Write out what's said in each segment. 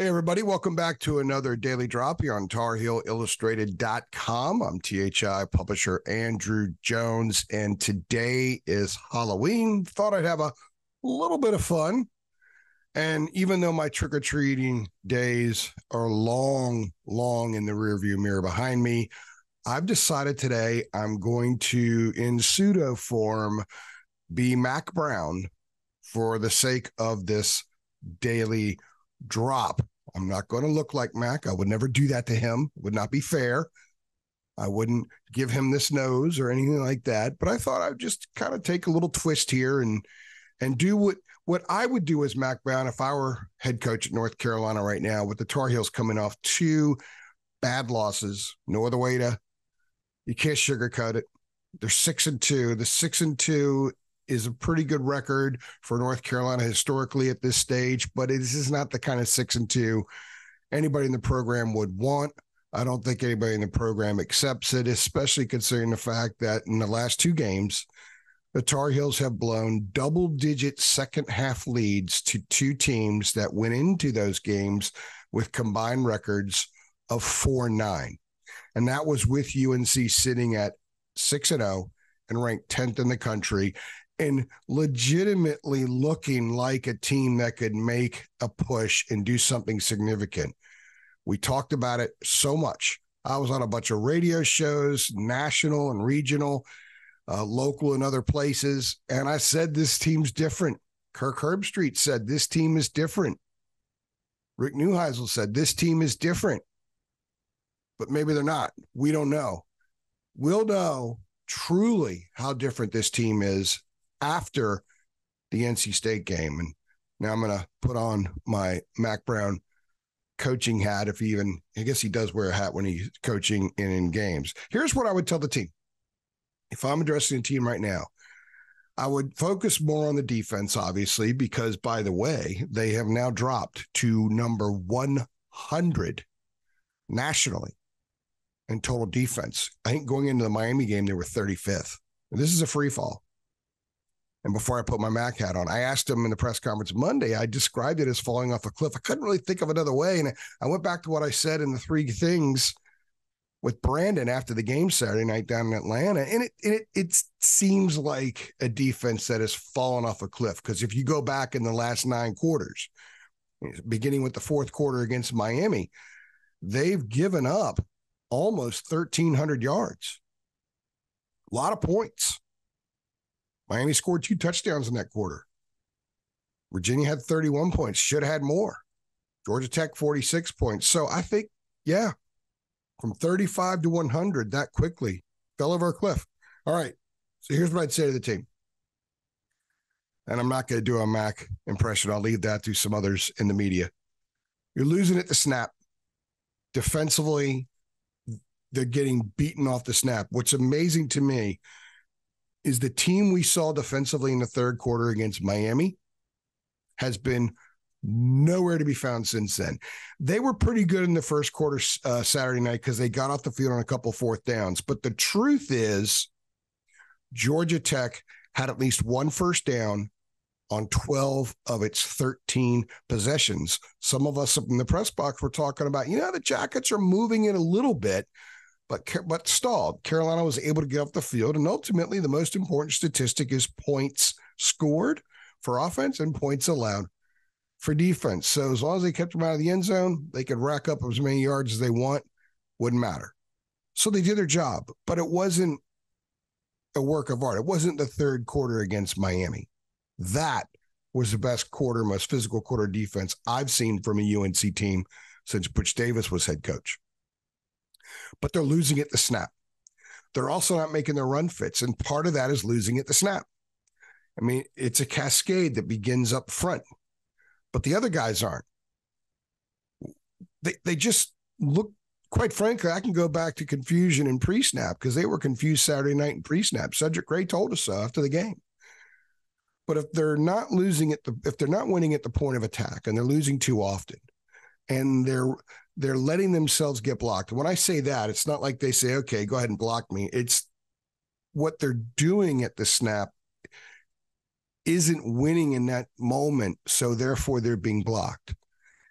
Hey, everybody, welcome back to another daily drop here on TarHeelIllustrated.com. I'm THI publisher Andrew Jones, and today is Halloween. Thought I'd have a little bit of fun. And even though my trick or treating days are long, long in the rearview mirror behind me, I've decided today I'm going to, in pseudo form, be Mack Brown for the sake of this daily drop. I'm not going to look like Mack. I would never do that to him. Would not be fair. I wouldn't give him this nose or anything like that. But I thought I'd just kind of take a little twist here and and do what what I would do as Mack Brown if I were head coach at North Carolina right now with the Tar Heels coming off two bad losses. No other way to you can't sugarcoat it. They're six and two. The six and two is a pretty good record for North Carolina historically at this stage, but this is not the kind of six and two anybody in the program would want. I don't think anybody in the program accepts it, especially considering the fact that in the last two games, the Tar Heels have blown double digit second half leads to two teams that went into those games with combined records of 4 9. And that was with UNC sitting at 6 and 0 and ranked 10th in the country and legitimately looking like a team that could make a push and do something significant. We talked about it so much. I was on a bunch of radio shows, national and regional, uh, local and other places, and I said this team's different. Kirk Herbstreit said this team is different. Rick Neuheisel said this team is different, but maybe they're not. We don't know. We'll know truly how different this team is after the NC State game. And now I'm going to put on my Mack Brown coaching hat. If even, I guess he does wear a hat when he's coaching in, in games. Here's what I would tell the team if I'm addressing a team right now. I would focus more on the defense, obviously, because by the way, they have now dropped to number 100 nationally in total defense. I think going into the Miami game, they were 35th. This is a free fall. And before I put my Mack hat on, I asked him in the press conference Monday, I described it as falling off a cliff. I couldn't really think of another way. And I went back to what I said in the three things with Brandon after the game Saturday night down in Atlanta. And it it it seems like a defense that has fallen off a cliff. Because if you go back in the last nine quarters, beginning with the fourth quarter against Miami, they've given up almost 1,300 yards. A lot of points. Miami scored two touchdowns in that quarter. Virginia had 31 points, should have had more. Georgia Tech 46 points. So I think, yeah, from 35 to 100 that quickly fell over a cliff. All right. So here's what I'd say to the team. And I'm not going to do a Mack impression. I'll leave that to some others in the media. You're losing at the snap. Defensively, they're getting beaten off the snap. What's amazing to me is the team we saw defensively in the third quarter against Miami has been nowhere to be found since then. They were pretty good in the first quarter uh, Saturday night because they got off the field on a couple fourth downs. But the truth is, Georgia Tech had at least one first down on 12 of its 13 possessions. Some of us in the press box were talking about, you know, the Jackets are moving it a little bit but but stalled. Carolina was able to get off the field, and ultimately, the most important statistic is points scored for offense and points allowed for defense. So as long as they kept them out of the end zone, they could rack up as many yards as they want. Wouldn't matter. So they did their job, but it wasn't a work of art. It wasn't the third quarter against Miami. That was the best quarter, most physical quarter defense I've seen from a UNC team since Butch Davis was head coach but they're losing at the snap. They're also not making their run fits, and part of that is losing at the snap. I mean, it's a cascade that begins up front, but the other guys aren't. They they just look. Quite frankly, I can go back to confusion in pre-snap because they were confused Saturday night in pre-snap. Cedric Gray told us so after the game. But if they're not losing at the if they're not winning at the point of attack and they're losing too often, and they're they're letting themselves get blocked. When I say that, it's not like they say, okay, go ahead and block me. It's what they're doing at the snap isn't winning in that moment. So therefore they're being blocked.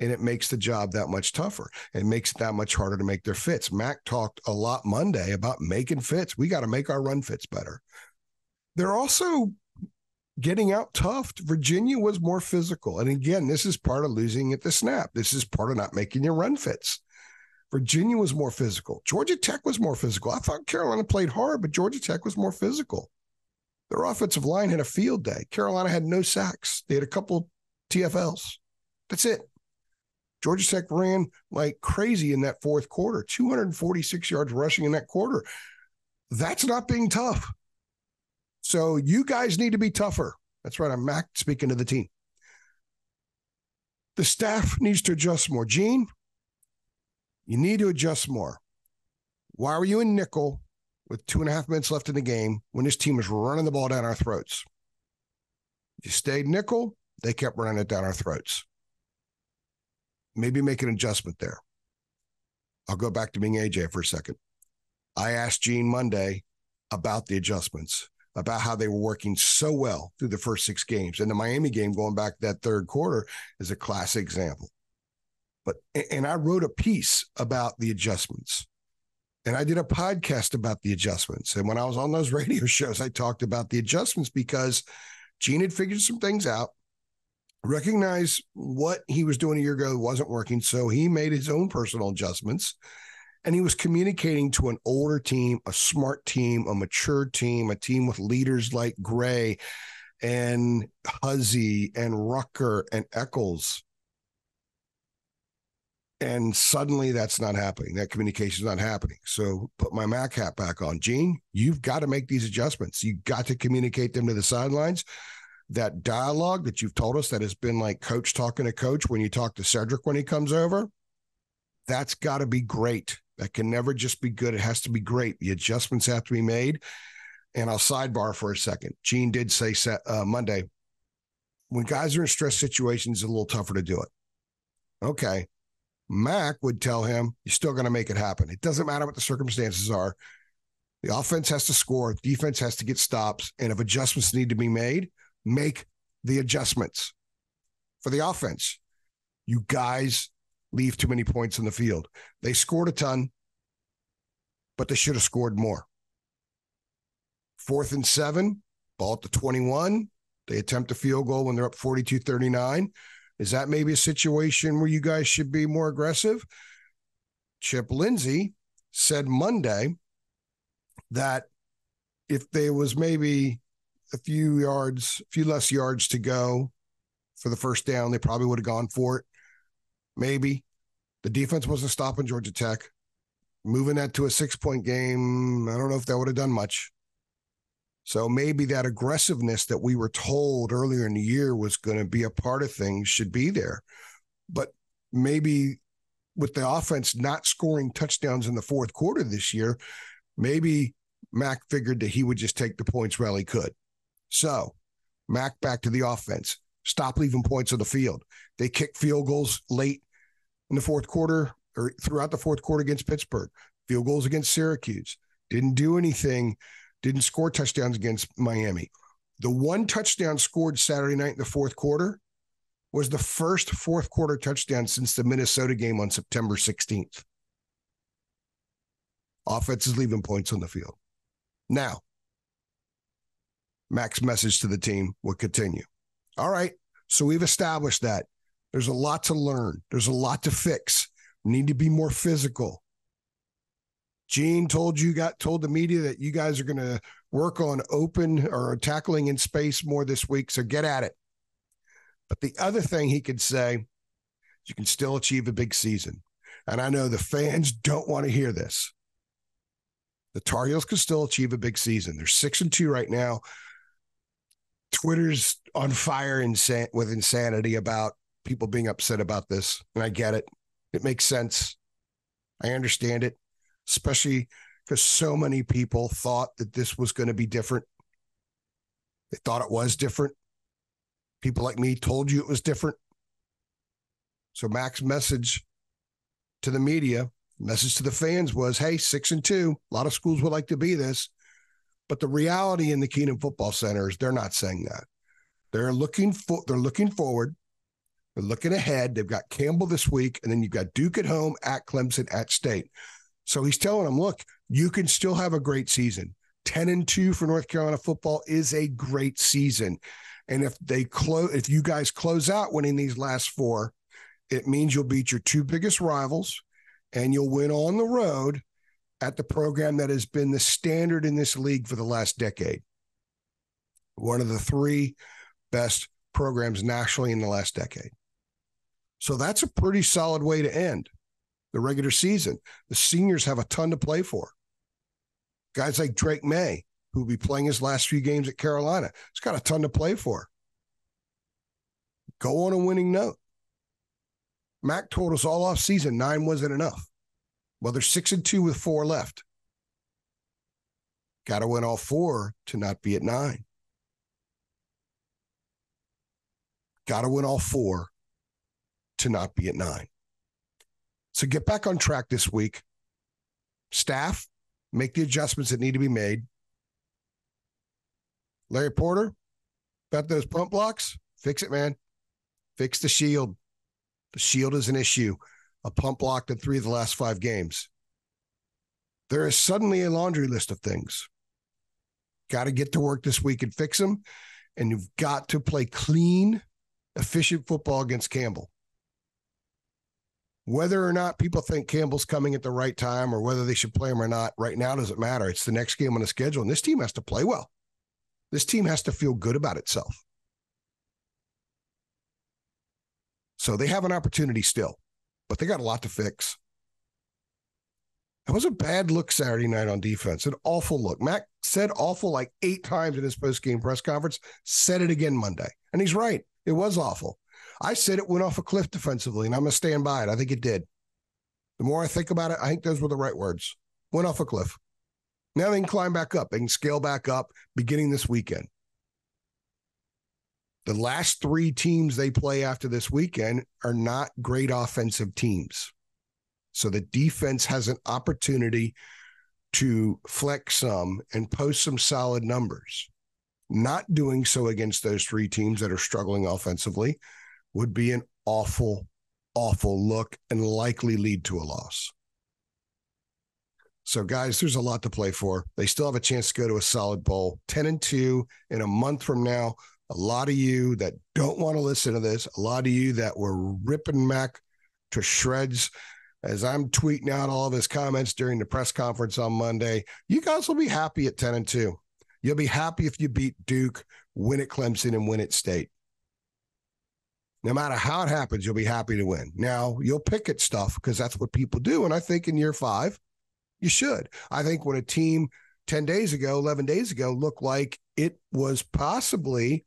and it makes the job that much tougher. It makes it that much harder to make their fits. Mack talked a lot Monday about making fits. We got to make our run fits better. They're also getting out tough. Virginia was more physical. And again, this is part of losing at the snap. This is part of not making your run fits. Virginia was more physical. Georgia Tech was more physical. I thought Carolina played hard, but Georgia Tech was more physical. Their offensive line had a field day. Carolina had no sacks. They had a couple TFLs. That's it. Georgia Tech ran like crazy in that fourth quarter, 246 yards rushing in that quarter. That's not being tough. So you guys need to be tougher. That's right. I'm Mack speaking to the team. The staff needs to adjust more. Gene, you need to adjust more. Why were you in nickel with two and a half minutes left in the game when this team was running the ball down our throats? You stayed nickel, they kept running it down our throats. Maybe make an adjustment there. I'll go back to being AJ for a second. I asked Gene Monday about the adjustments, about how they were working so well through the first six games. And the Miami game going back that third quarter is a classic example. But and I wrote a piece about the adjustments. And I did a podcast about the adjustments. And when I was on those radio shows, I talked about the adjustments because Gene had figured some things out recognized what he was doing a year ago wasn't working. So he made his own personal adjustments and he was communicating to an older team, a smart team, a mature team, a team with leaders like Gray and Huzzie and Rucker and Echols. And suddenly that's not happening. That communication is not happening. So put my Mack hat back on. Gene, you've got to make these adjustments. You've got to communicate them to the sidelines that dialogue that you've told us that has been like coach talking to coach when you talk to Cedric when he comes over, that's got to be great. That can never just be good. It has to be great. The adjustments have to be made. And I'll sidebar for a second. Gene did say uh, Monday when guys are in stress situations, it's a little tougher to do it. Okay. Mack would tell him, you're still going to make it happen. It doesn't matter what the circumstances are. The offense has to score, defense has to get stops. And if adjustments need to be made, make the adjustments for the offense. You guys leave too many points in the field. They scored a ton, but they should have scored more. Fourth and seven, ball at the 21. They attempt a field goal when they're up 42 39. Is that maybe a situation where you guys should be more aggressive? Chip Lindsey said Monday that if there was maybe a few yards, a few less yards to go for the first down, they probably would have gone for it. Maybe. The defense wasn't stopping Georgia Tech. Moving that to a six point game, I don't know if that would have done much. So maybe that aggressiveness that we were told earlier in the year was going to be a part of things should be there. But maybe with the offense not scoring touchdowns in the fourth quarter this year, maybe Mack figured that he would just take the points while he could. So, Mack back to the offense. Stop leaving points on the field. They kick field goals late in the fourth quarter or throughout the fourth quarter against Pittsburgh. Field goals against Syracuse. Didn't do anything. Didn't score touchdowns against Miami. The one touchdown scored Saturday night in the fourth quarter was the first fourth quarter touchdown since the Minnesota game on September 16th. Offense is leaving points on the field. Now, Mack's message to the team will continue. All right. So we've established that. There's a lot to learn, there's a lot to fix. We need to be more physical. Gene told you got told the media that you guys are going to work on open or tackling in space more this week. So get at it. But the other thing he could say, you can still achieve a big season. And I know the fans don't want to hear this. The Tar Heels can still achieve a big season. They're six and two right now. Twitter's on fire insan- with insanity about people being upset about this. And I get it. It makes sense. I understand it, especially because so many people thought that this was going to be different. They thought it was different. People like me told you it was different. So Mack's message to the media, message to the fans was, hey, six and two. A lot of schools would like to be this. But the reality in the Kenan Football Center is they're not saying that. They're looking for they're looking forward. They're looking ahead. They've got Campbell this week, and then you've got Duke at home, at Clemson, at State. So he's telling them, look, you can still have a great season. 10 and 2 for North Carolina football is a great season. And if they close if you guys close out winning these last four, it means you'll beat your two biggest rivals and you'll win on the road at the program that has been the standard in this league for the last decade. One of the three best programs nationally in the last decade. So that's a pretty solid way to end the regular season. The seniors have a ton to play for. Guys like Drake Maye, who'll be playing his last few games at Carolina, he's got a ton to play for. Go on a winning note. Mack told us all off season nine wasn't enough. Well, they're six and two with four left. Got to win all four to not be at nine. Got to win all four to not be at nine. So get back on track this week. Staff, make the adjustments that need to be made. Larry Porter, about those punt blocks, fix it, man. Fix the shield. The shield is an issue. A punt blocked in three of the last five games. There is suddenly a laundry list of things. Got to get to work this week and fix them. And you've got to play clean, efficient football against Campbell. Whether or not people think Campbell's coming at the right time or whether they should play him or not, right now doesn't matter. It's the next game on the schedule, and this team has to play well. This team has to feel good about itself. So they have an opportunity still, but they got a lot to fix. It was a bad look Saturday night on defense, an awful look. Mack said awful like eight times in his post game press conference, said it again Monday. And he's right. It was awful. I said it went off a cliff defensively, and I'm going to stand by it. I think it did. The more I think about it, I think those were the right words. Went off a cliff. Now they can climb back up. They can scale back up beginning this weekend. The last three teams they play after this weekend are not great offensive teams. So the defense has an opportunity to flex some and post some solid numbers. Not doing so against those three teams that are struggling offensively would be an awful, awful look and likely lead to a loss. So, guys, there's a lot to play for. They still have a chance to go to a solid bowl. 10 and 2 in a month from now. A lot of you that don't want to listen to this, a lot of you that were ripping Mack to shreds as I'm tweeting out all of his comments during the press conference on Monday, you guys will be happy at 10 and 2. You'll be happy if you beat Duke, win at Clemson, and win at State no matter how it happens, you'll be happy to win. Now, you'll pick at stuff because that's what people do. And I think in year five, you should. I think when a team 10 days ago, 11 days ago looked like it was possibly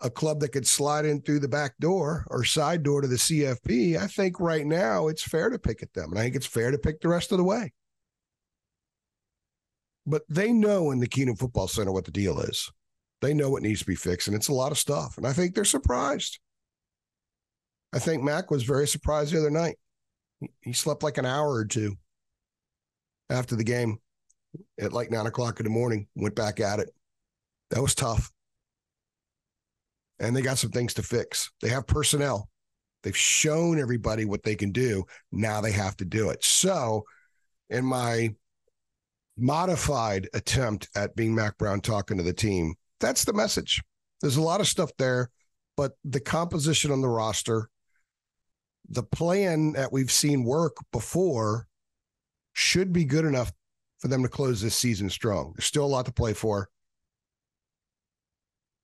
a club that could slide in through the back door or side door to the CFP, I think right now it's fair to pick at them. And I think it's fair to pick the rest of the way. But they know in the Kenan Football Center what the deal is. They know what needs to be fixed, and it's a lot of stuff. And I think they're surprised. I think Mack was very surprised the other night. He slept like an hour or two after the game at like nine o'clock in the morning, went back at it. That was tough. And they got some things to fix. They have personnel. They've shown everybody what they can do. Now they have to do it. So, in my modified attempt at being Mack Brown talking to the team, that's the message. There's a lot of stuff there, but the composition on the roster, the plan that we've seen work before should be good enough for them to close this season strong. There's still a lot to play for.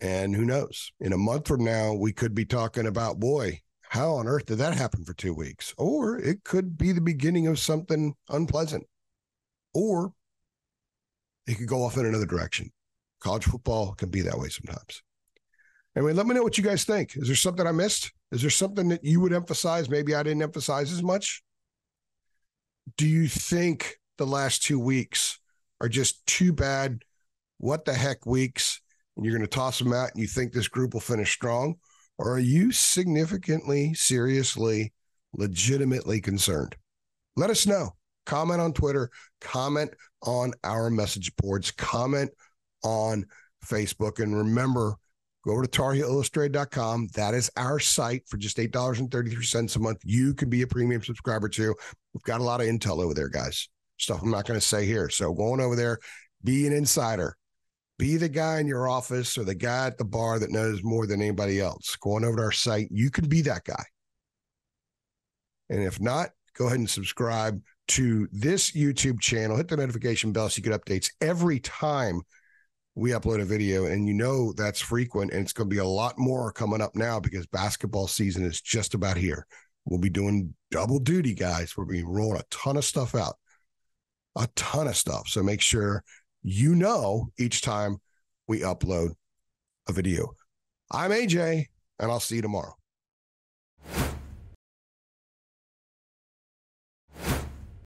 And who knows? In a month from now, we could be talking about, boy, how on earth did that happen for two weeks? Or it could be the beginning of something unpleasant. Or it could go off in another direction. College football can be that way sometimes. Anyway, let me know what you guys think. Is there something I missed? Is there something that you would emphasize? Maybe I didn't emphasize as much. Do you think the last two weeks are just too bad? What the heck weeks? And you're going to toss them out and you think this group will finish strong? Or are you significantly, seriously, legitimately concerned? Let us know. Comment on Twitter, comment on our message boards, comment on Facebook. And remember, go over to tarheelillustrated.com. That is our site for just $8.33 a month. You can be a premium subscriber too. We've got a lot of intel over there, guys. Stuff I'm not going to say here. So going over there, be an insider. Be the guy in your office or the guy at the bar that knows more than anybody else. Going over to our site, you can be that guy. And if not, go ahead and subscribe to this YouTube channel. Hit the notification bell so you get updates every time we upload a video. And you know that's frequent. And it's going to be a lot more coming up now because basketball season is just about here. We'll be doing double duty, guys. To be rolling a ton of stuff out, a ton of stuff. So make sure you know each time we upload a video. I'm AJ, and I'll see you tomorrow.